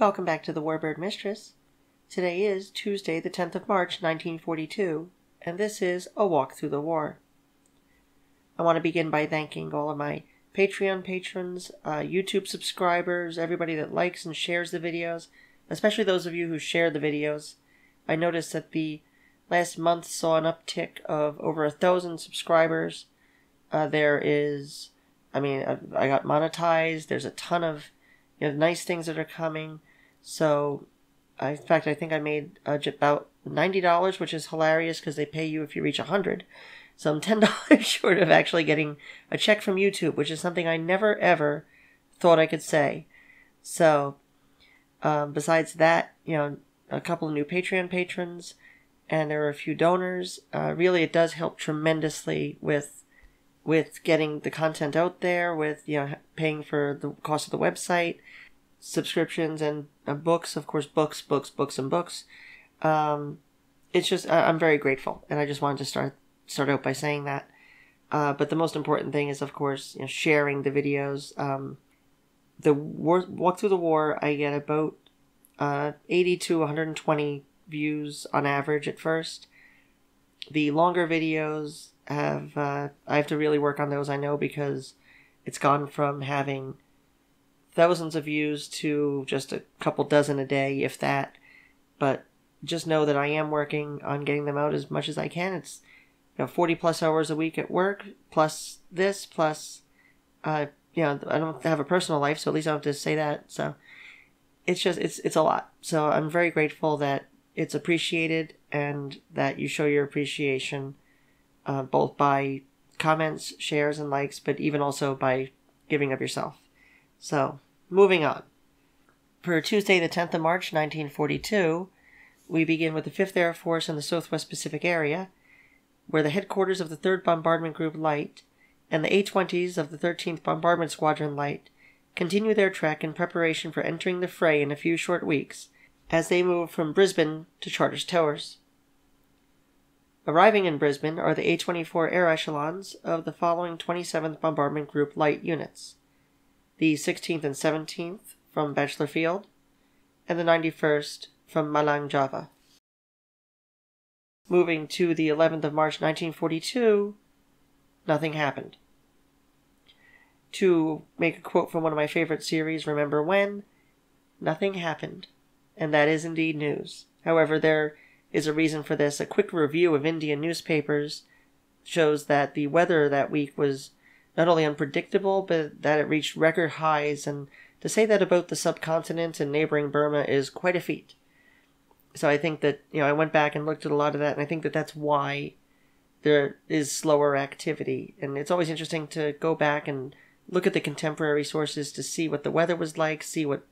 Welcome back to the Warbird Mistress. Today is Tuesday, the 10th of March, 1942, and this is A Walk Through the War. I want to begin by thanking all of my Patreon patrons, uh, YouTube subscribers, everybody that likes and shares the videos, especially those of you who share the videos. I noticed that the last month saw an uptick of over a thousand subscribers. Uh, there is, I mean, I, I got monetized. There's a ton of you know, nice things that are coming. So, I, in fact, I think I made uh, about ninety dollars, which is hilarious because they pay you if you reach a hundred. So I'm ten dollars short of actually getting a check from YouTube, which is something I never ever thought I could say. So, um, besides that, you know, a couple of new Patreon patrons, and there are a few donors. Uh, really, it does help tremendously with with getting the content out there, with you know paying for the cost of the website, subscriptions and uh, books, of course, books, books, books, and books. Um, it's just I, am very grateful, and I just wanted to start start out by saying that. Uh, but the most important thing is, of course, you know, sharing the videos. Um, the war, walk through the war, I get about uh, 80 to 120 views on average at first. The longer videos have uh, I have to really work on those. I know because it's gone from having thousands of views to just a couple dozen a day, if that. But just know that I am working on getting them out as much as I can. It's you know 40 plus hours a week at work, plus this, plus uh, you know I don't have a personal life, so at least I don't have to say that. So it's just it's it's a lot. So I'm very grateful that it's appreciated and that you show your appreciation uh, both by comments, shares, and likes, but even also by giving of yourself. So Moving on. For Tuesday, the 10th of March, 1942, we begin with the 5th Air Force in the Southwest Pacific area, where the headquarters of the 3rd Bombardment Group Light and the A-20s of the 13th Bombardment Squadron Light continue their trek in preparation for entering the fray in a few short weeks as they move from Brisbane to Charters Towers. Arriving in Brisbane are the A-24 air echelons of the following 27th Bombardment Group Light units the 16th and 17th from Batchelor Field, and the 91st from Malang, Java. Moving to the 11th of March 1942, nothing happened. To make a quote from one of my favorite series, Remember When? Nothing happened. And that is indeed news. However, there is a reason for this. A quick review of Indian newspapers shows that the weather that week was not only unpredictable, but that it reached record highs, and to say that about the subcontinent and neighboring Burma is quite a feat. So I think that, you know, I went back and looked at a lot of that, and I think that that's why there is slower activity. And it's always interesting to go back and look at the contemporary sources to see what the weather was like, see what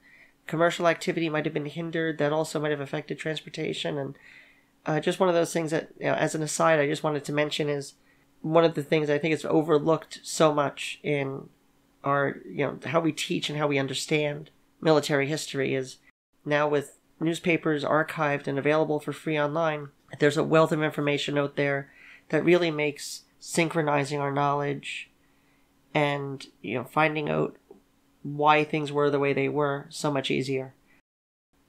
commercial activity might have been hindered that also might have affected transportation. And uh, just one of those things that, you know, as an aside, I just wanted to mention is one of the things I think is overlooked so much in our, you know, how we teach and how we understand military history is now with newspapers archived and available for free online, there's a wealth of information out there that really makes synchronizing our knowledge and, you know, finding out why things were the way they were so much easier.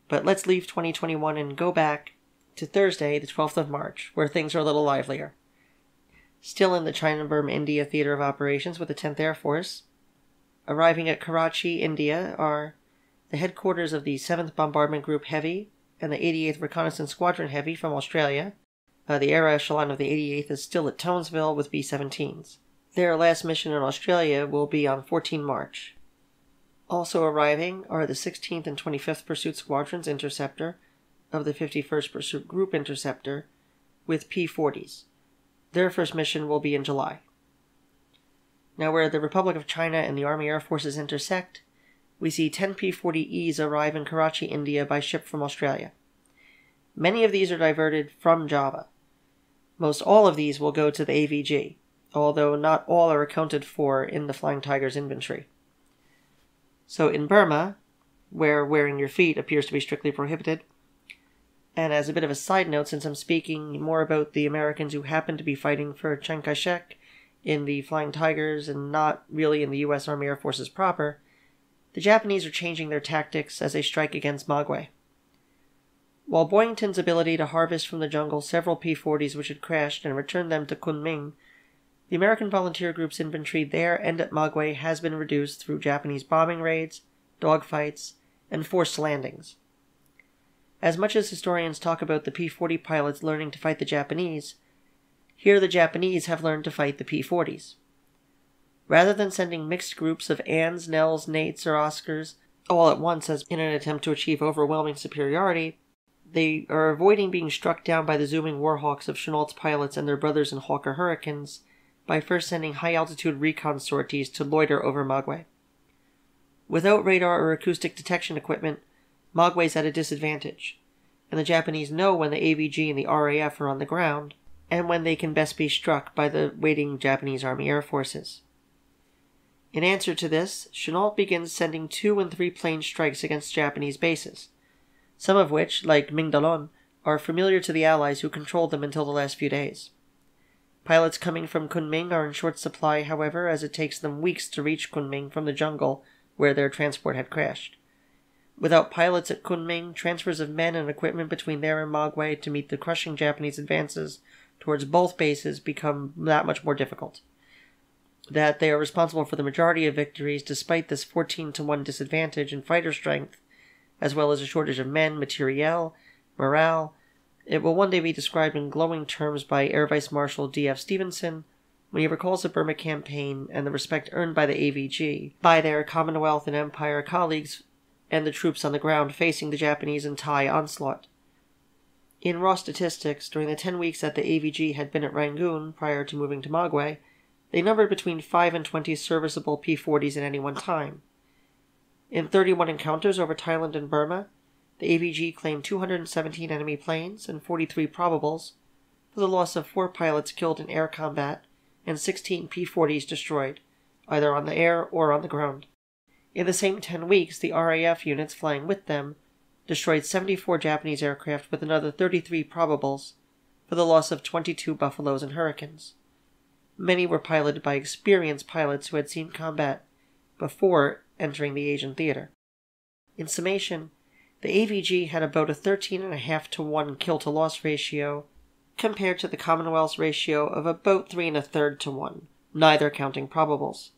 But let's leave 2021 and go back to Thursday, the 12th of March, where things are a little livelier still in the China Burma India Theater of Operations with the 10th Air Force. Arriving at Karachi, India, are the headquarters of the 7th Bombardment Group Heavy and the 88th Reconnaissance Squadron Heavy from Australia. Uh, the air echelon of the 88th is still at Townsville with B 17s. Their last mission in Australia will be on 14 March. Also arriving are the 16th and 25th Pursuit Squadrons Interceptor of the 51st Pursuit Group Interceptor with P 40s. Their first mission will be in July. Now, where the Republic of China and the Army Air Forces intersect, we see 10 P 40Es arrive in Karachi, India by ship from Australia. Many of these are diverted from Java. Most all of these will go to the AVG, although not all are accounted for in the Flying Tiger's inventory. So in Burma, where wearing your feet appears to be strictly prohibited, and as a bit of a side note, since I'm speaking more about the Americans who happen to be fighting for Chiang Kai shek in the Flying Tigers and not really in the U.S. Army Air Forces proper, the Japanese are changing their tactics as they strike against Magwe. While Boyington's ability to harvest from the jungle several P 40s which had crashed and return them to Kunming, the American Volunteer Group's infantry there and at Magwe has been reduced through Japanese bombing raids, dogfights, and forced landings. As much as historians talk about the P 40 pilots learning to fight the Japanese, here the Japanese have learned to fight the P 40s. Rather than sending mixed groups of Anns, Nells, Nates, or Oscars all at once as in an attempt to achieve overwhelming superiority, they are avoiding being struck down by the zooming Warhawks of Chennault's pilots and their brothers in Hawker Hurricanes by first sending high altitude recon sorties to loiter over Magwe. Without radar or acoustic detection equipment, Magwe's at a disadvantage, and the Japanese know when the AVG and the RAF are on the ground, and when they can best be struck by the waiting Japanese Army Air Forces. In answer to this, Chennault begins sending two and three plane strikes against Japanese bases some of which, like Mingaladon, are familiar to the Allies who controlled them until the last few days. Pilots coming from Kunming are in short supply, however, as it takes them weeks to reach Kunming from the jungle where their transport had crashed. Without pilots at Kunming, transfers of men and equipment between there and Magwe to meet the crushing Japanese advances towards both bases become that much more difficult. That they are responsible for the majority of victories despite this 14 to 1 disadvantage in fighter strength as well as a shortage of men, materiel, morale. It will one day be described in glowing terms by Air Vice Marshal D.F. Stevenson when he recalls the Burma campaign and the respect earned by the AVG by their Commonwealth and Empire colleagues and the troops on the ground facing the Japanese and Thai onslaught. In raw statistics, during the 10 weeks that the AVG had been at Rangoon prior to moving to Magwe, they numbered between 5 and 20 serviceable P 40s at any one time. In 31 encounters over Thailand and Burma, the AVG claimed 217 enemy planes and 43 probables, for the loss of four pilots killed in air combat and 16 P 40s destroyed, either on the air or on the ground. In the same 10 weeks, the RAF units flying with them destroyed 74 Japanese aircraft with another 33 probables, for the loss of 22 Buffaloes and Hurricanes. Many were piloted by experienced pilots who had seen combat before entering the Asian theater. In summation, the AVG had about a 13.5 to 1 kill to loss ratio compared to the Commonwealth's ratio of about 3 and a third to 1, neither counting probables.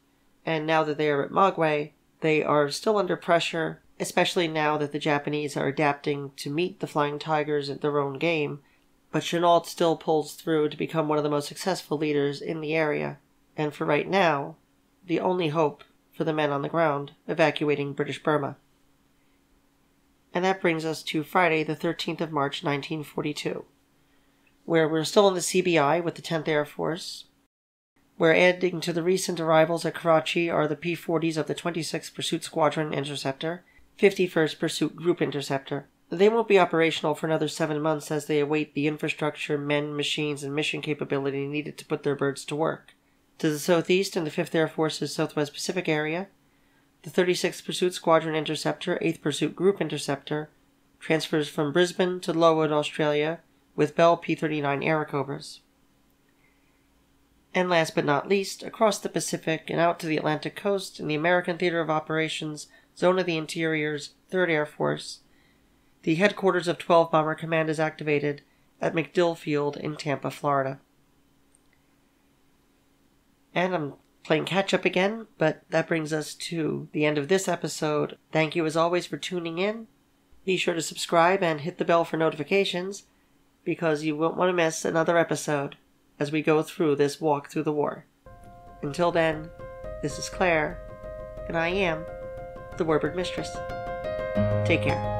And now that they are at Magwe, they are still under pressure, especially now that the Japanese are adapting to meet the Flying Tigers at their own game, but Chennault still pulls through to become one of the most successful leaders in the area, and for right now, the only hope for the men on the ground evacuating British Burma. And that brings us to Friday, the 13th of March, 1942, where we're still in the CBI with the 10th Air Force, where adding to the recent arrivals at Karachi are the P 40s of the 26th Pursuit Squadron Interceptor, 51st Pursuit Group Interceptor. They won't be operational for another seven months as they await the infrastructure, men, machines, and mission capability needed to put their birds to work. To the southeast in the 5th Air Force's Southwest Pacific area, the 36th Pursuit Squadron Interceptor, 8th Pursuit Group Interceptor, transfers from Brisbane to Lowood, Australia, with Bell P 39 Airacobras. And last but not least, across the Pacific and out to the Atlantic coast in the American Theater of Operations, Zone of the Interior's 3rd Air Force, the headquarters of 12 Bomber Command is activated at MacDill Field in Tampa, Florida. And I'm playing catch up again, but that brings us to the end of this episode. Thank you as always for tuning in. Be sure to subscribe and hit the bell for notifications because you won't want to miss another episode as we go through this walk through the war. Until then, this is Claire, and I am the Warbird Mistress. Take care.